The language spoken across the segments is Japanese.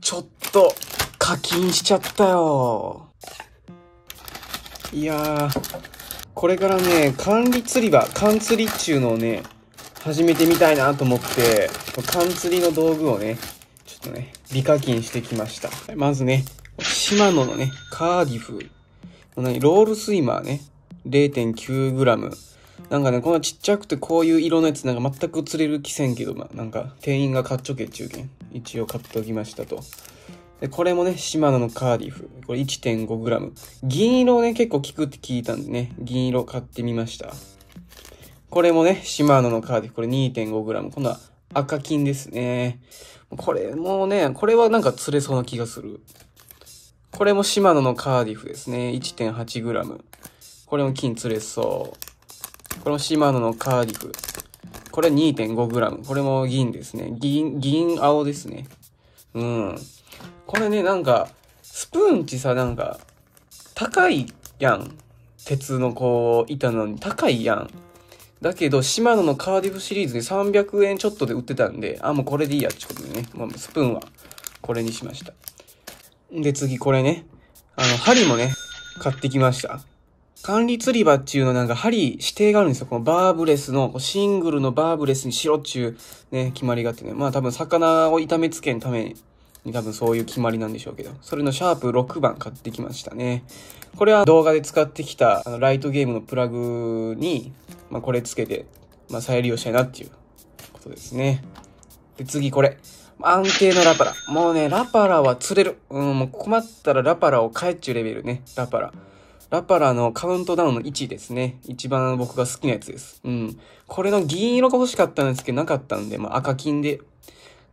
ちょっと課金しちゃったよ。いやー、これからね、管理釣り場、缶釣りっちゅうのをね、始めてみたいなと思って、缶釣りの道具をね、ちょっとね、美課金してきました。まずね、シマノのね、カーディフこの。ロールスイマーね、0.9g。なんかね、こんなちっちゃくてこういう色のやつなんか全く釣れる気せんけど、まあ、なんか店員が買っちょけ中堅。一応買っておきましたと。で、これもね、シマノのカーディフ。これ 1.5g。銀色ね、結構効くって聞いたんでね、銀色買ってみました。これもね、シマノのカーディフ。これ 2.5g。今度は赤金ですね。これもね、これはなんか釣れそうな気がする。これもシマノのカーディフですね。1.8g。これも金釣れそう。これもシマノのカーディフ。これ 2.5g。これも銀ですね。銀、銀青ですね。うん。これね、なんか、スプーンちさ、なんか、高いやん。鉄のこう、板のに高いやん。だけど、シマノのカーディフシリーズで300円ちょっとで売ってたんで、あ、もうこれでいいやってことでね。もうスプーンはこれにしました。で、次これね。あの、針もね、買ってきました。管理釣り場っていうのなんか針指定があるんですよ。このバーブレスの、シングルのバーブレスにしろっちゅうね、決まりがあってね。まあ多分魚を炒めつけんために多分そういう決まりなんでしょうけど、それのシャープ6番買ってきましたね。これは動画で使ってきたあのライトゲームのプラグに、まあ、これつけて、まあ、再利用したいなっていうことですね。で、次これ。安定のラパラ。もうね、ラパラは釣れる。うん、もう困ったらラパラを買えっちゅうレベルね。ラパラ。ラパラのカウントダウンの1ですね。一番僕が好きなやつです。うん。これの銀色が欲しかったんですけど、なかったんで、まあ、赤金で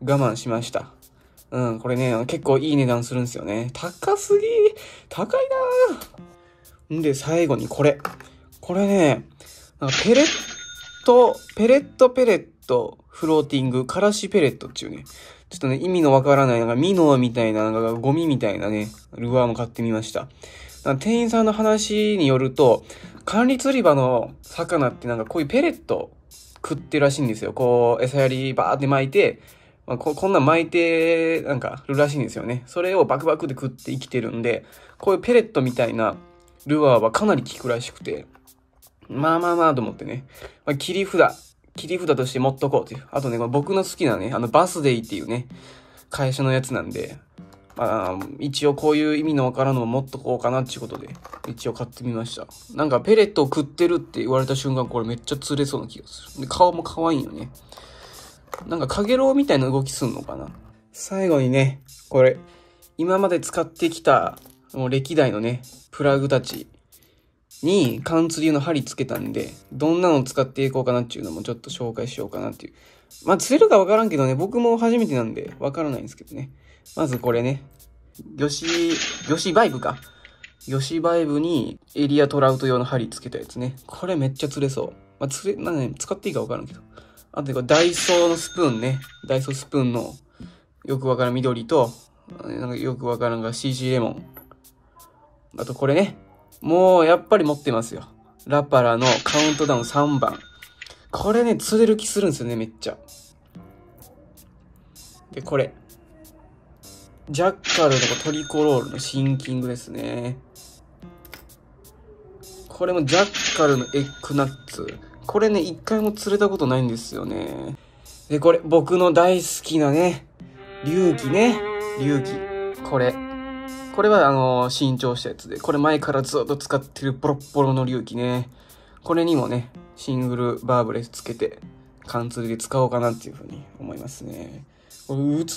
我慢しました。うん、これね、結構いい値段するんですよね。高すぎ高いなんで、最後にこれ。これね、ペレット、ペレットペレットフローティング、カラシペレットっていうね、ちょっとね、意味のわからない、なんかミノーみたいな、なんかゴミみたいなね、ルアーも買ってみました。店員さんの話によると、管理釣り場の魚ってなんかこういうペレット食ってるらしいんですよ。こう、餌やりバーって巻いて、まあ、ここんなん巻いて、なんか、るらしいんですよね。それをバクバクで食って生きてるんで、こういうペレットみたいなルアーはかなり効くらしくて、まあまあまあと思ってね、まあ、切り札、切り札として持っとこうという。あとね、ま僕の好きなね、あの、バスデイっていうね、会社のやつなんで、まあ、一応こういう意味のわからんのも持っとこうかなっていうことで、一応買ってみました。なんかペレットを食ってるって言われた瞬間、これめっちゃ釣れそうな気がする。で、顔も可愛いよね。なんか、かげろうみたいな動きすんのかな最後にね、これ、今まで使ってきた、もう歴代のね、プラグたちに、貫通流の針つけたんで、どんなのを使っていこうかなっていうのもちょっと紹介しようかなっていう。まあ、釣れるかわからんけどね、僕も初めてなんで、わからないんですけどね。まずこれね、魚子、魚子バイブか。魚子バイブにエリアトラウト用の針つけたやつね。これめっちゃ釣れそう。まあ、釣れ、なんかね、使っていいかわからんけど。あと、ダイソーのスプーンね。ダイソースプーンのよくわからん緑と、なんかよくわからんが CC レモン。あとこれね。もうやっぱり持ってますよ。ラパラのカウントダウン3番。これね、釣れる気するんですよね、めっちゃ。で、これ。ジャッカルとかトリコロールのシンキングですね。これもジャッカルのエッグナッツ。これね、一回も釣れたことないんですよね。で、これ、僕の大好きなね、隆起ね。隆起。これ。これは、あの、新調したやつで、これ前からずっと使ってるポロッポロの隆起ね。これにもね、シングルバーブレスつけて、貫通で使おうかなっていうふうに思いますね。これ、美しい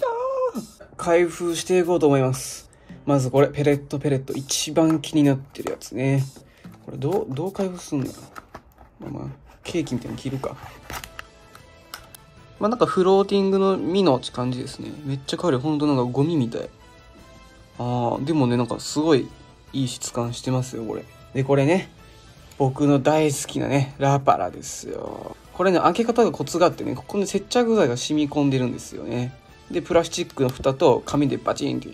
な開封していこうと思います。まずこれ、ペレットペレット。一番気になってるやつね。これ、どう、どう開封すんの？まあまあ、ケーキみたいに切るか。まあなんかフローティングの実の感じですね。めっちゃ軽い。ほんとなんかゴミみたい。ああ、でもね、なんかすごいいい質感してますよ、これ。で、これね、僕の大好きなね、ラパラですよ。これね、開け方がコツがあってね、ここに接着剤が染み込んでるんですよね。で、プラスチックの蓋と紙でバチンって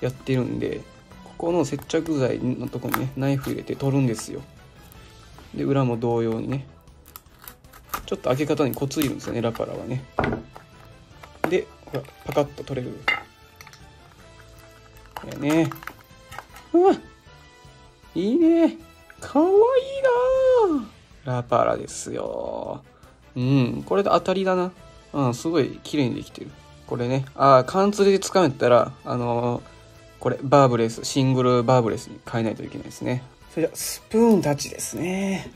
やってるんで、ここの接着剤のとこにね、ナイフ入れて取るんですよ。で裏も同様にねちょっと開け方にコツいるんですよねラパラはねでほらパカッと取れるこれね。うわいいね。かわいいなラパラですよ。うん、これで当たりだな。うん、すごい綺麗にできてる。これね、ああ、缶釣りで掴めたら、あのー、これ、バーブレス、シングルバーブレスに変えないといけないですね。それじゃ、スプーンたちですね。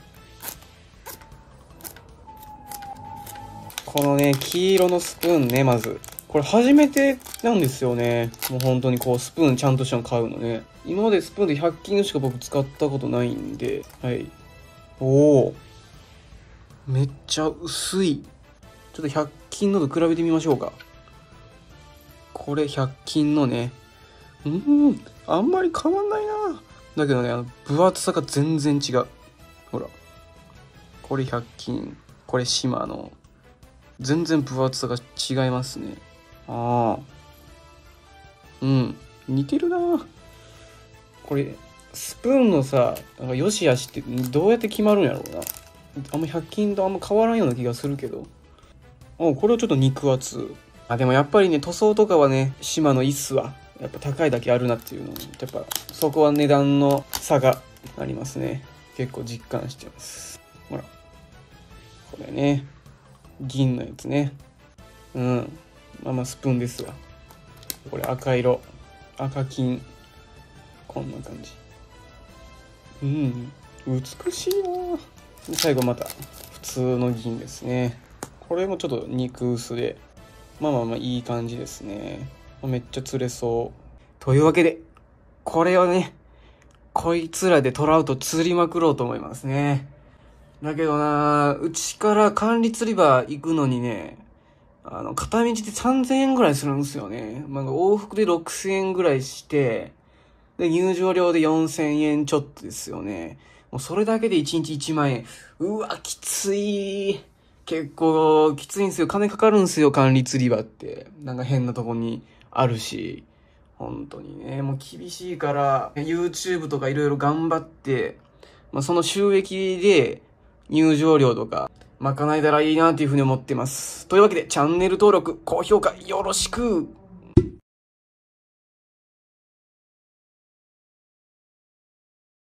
このね、黄色のスプーンね、まず。これ初めてなんですよね。もう本当にこう、スプーンちゃんとしたの買うのね。今までスプーンで100均のしか僕使ったことないんで、はい。おおめっちゃ薄い。ちょっと100均のと比べてみましょうか。これ100均のね。うん、あんまり変わんないな。だけどね、あの、分厚さが全然違う。ほら。これ100均。これ島の。全然分厚さが違いますね。ああ。うん。似てるなこれ、スプーンのさ、なんか良し悪しってどうやって決まるんやろうな。あんま100均とあんま変わらんような気がするけど。おこれはちょっと肉厚。あ、でもやっぱりね、塗装とかはね、島の椅子は、やっぱ高いだけあるなっていうのにやっぱ、そこは値段の差がありますね。結構実感してます。ほら。これね。銀のやつね。うん。まあまあスプーンですわ。これ赤色。赤金。こんな感じ。うん。美しいな最後また普通の銀ですね。これもちょっと肉薄で。まあまあまあいい感じですね。めっちゃ釣れそう。というわけで、これをね、こいつらでトラウト釣りまくろうと思いますね。だけどなうちから管理釣り場行くのにね、あの、片道で3000円ぐらいするんですよね。まあ、往復で6000円ぐらいして、で、入場料で4000円ちょっとですよね。もうそれだけで1日1万円。うわ、きつい。結構きついんすよ。金かかるんすよ、管理釣り場って。なんか変なとこにあるし。本当にね、もう厳しいから、YouTube とか色々頑張って、まあ、その収益で入場料とか賄えたらいいなっていうふうに思ってます。というわけで、チャンネル登録、高評価よろしく